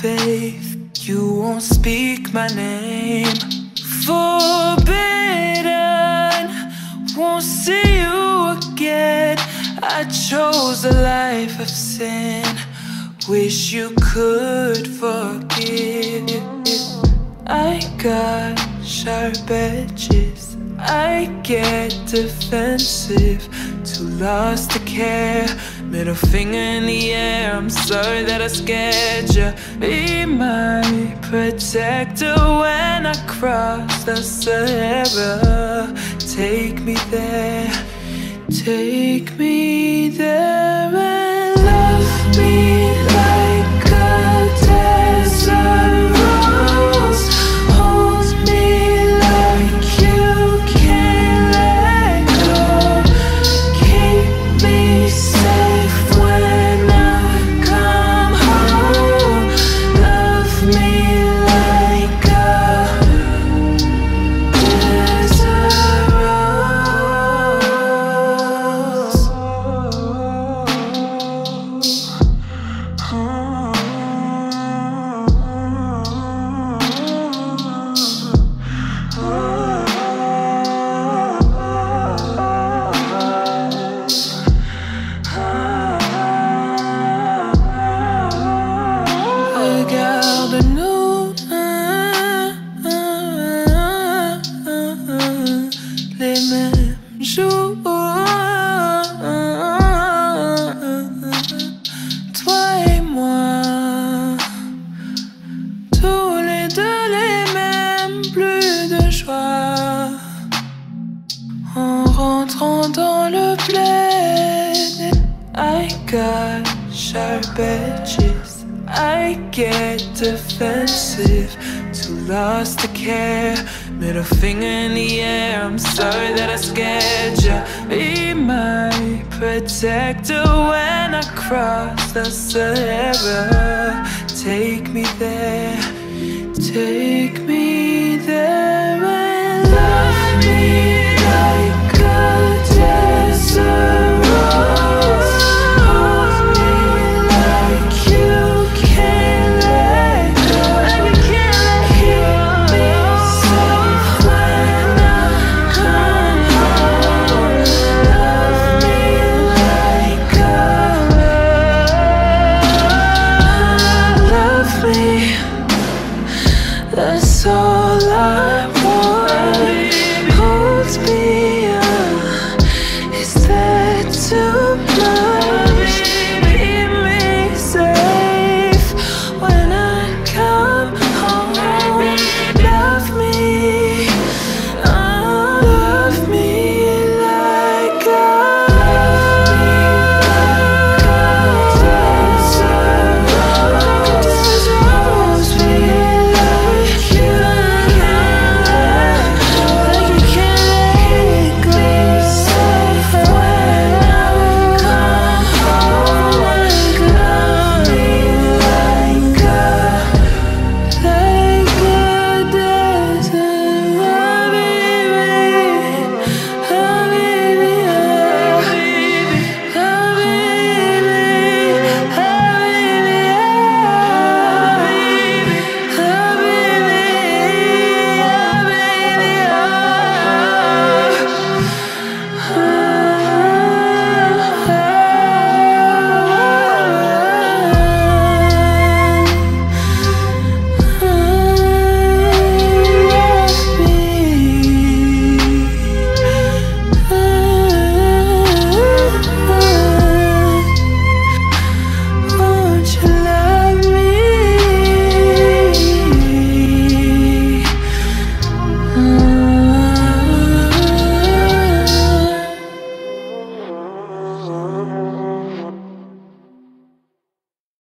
faith. You won't speak my name. Forbidden, won't see you again. I chose a life of sin. Wish you could forgive. I got sharp edges. I get defensive. Too lost care. Middle finger in the air. I'm sorry that I scared you. Be my protector when I cross the Sahara. Take me there. Take me there jours. Toi et moi, tous les deux les mêmes, plus de joie. En rentrant dans le plaid, I got sharp edges. I get defensive, too lost to care. Middle finger in the air. I'm sorry that I scared you. Be my protector when I cross the Sahara. Take me there, take me there.